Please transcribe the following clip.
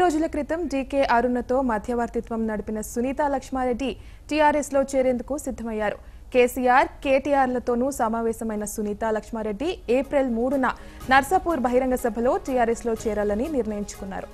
రోజుల క్రితం డీకే అరుణతో మధ్యవర్తిత్వం నడిపిన సునీత లక్ష్మారెడ్డి టీఆర్ఎస్లో చేరేందుకు సిద్ధమయ్యారు. కేసీఆర్ కేటీఆర్లతోనూ సమావేశమైన సునీత లక్ష్మారెడ్డి ఏప్రిల్ మూడున నర్సాపూర్ బహిరంగ సభలో టీఆర్ఎస్లో చేరాలని నిర్ణయించుకున్నారు.